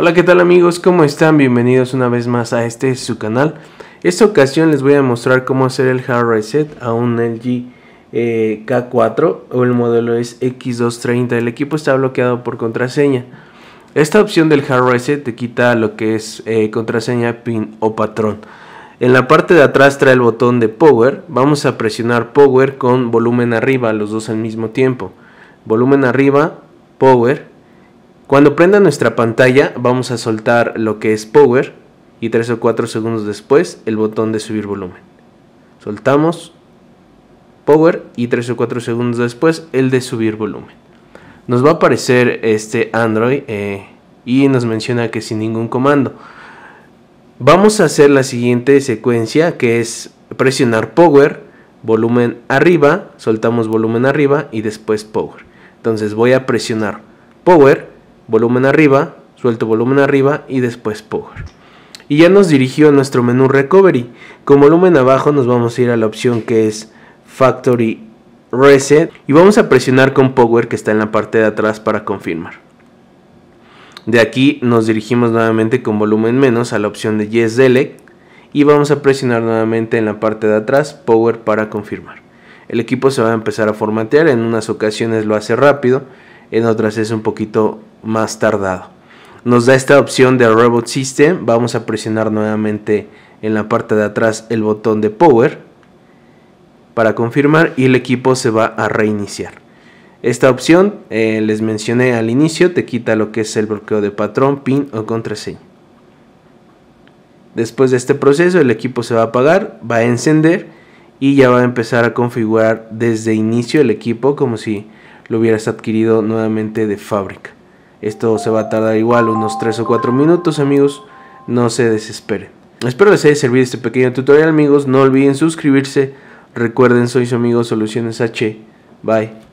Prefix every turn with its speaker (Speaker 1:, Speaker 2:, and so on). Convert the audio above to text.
Speaker 1: Hola, ¿qué tal amigos? ¿Cómo están? Bienvenidos una vez más a este su canal. Esta ocasión les voy a mostrar cómo hacer el hard reset a un LG eh, K4 o el modelo es X230. El equipo está bloqueado por contraseña. Esta opción del hard reset te quita lo que es eh, contraseña, pin o patrón. En la parte de atrás trae el botón de power. Vamos a presionar power con volumen arriba, los dos al mismo tiempo. Volumen arriba, power cuando prenda nuestra pantalla vamos a soltar lo que es power y 3 o 4 segundos después el botón de subir volumen. Soltamos power y 3 o 4 segundos después el de subir volumen. Nos va a aparecer este Android eh, y nos menciona que sin ningún comando. Vamos a hacer la siguiente secuencia que es presionar power, volumen arriba, soltamos volumen arriba y después power. Entonces voy a presionar power volumen arriba, suelto volumen arriba y después power. Y ya nos dirigió a nuestro menú recovery. Con volumen abajo nos vamos a ir a la opción que es factory reset y vamos a presionar con power que está en la parte de atrás para confirmar. De aquí nos dirigimos nuevamente con volumen menos a la opción de Yes y vamos a presionar nuevamente en la parte de atrás Power para confirmar. El equipo se va a empezar a formatear, en unas ocasiones lo hace rápido, en otras es un poquito más tardado. Nos da esta opción de Robot System. Vamos a presionar nuevamente en la parte de atrás el botón de Power para confirmar y el equipo se va a reiniciar. Esta opción, eh, les mencioné al inicio, te quita lo que es el bloqueo de patrón, pin o contraseña. Después de este proceso el equipo se va a apagar, va a encender y ya va a empezar a configurar desde inicio el equipo como si lo hubieras adquirido nuevamente de fábrica. Esto se va a tardar igual unos 3 o 4 minutos amigos, no se desesperen. Espero les haya servido este pequeño tutorial amigos, no olviden suscribirse, recuerden soy su amigo Soluciones H, bye.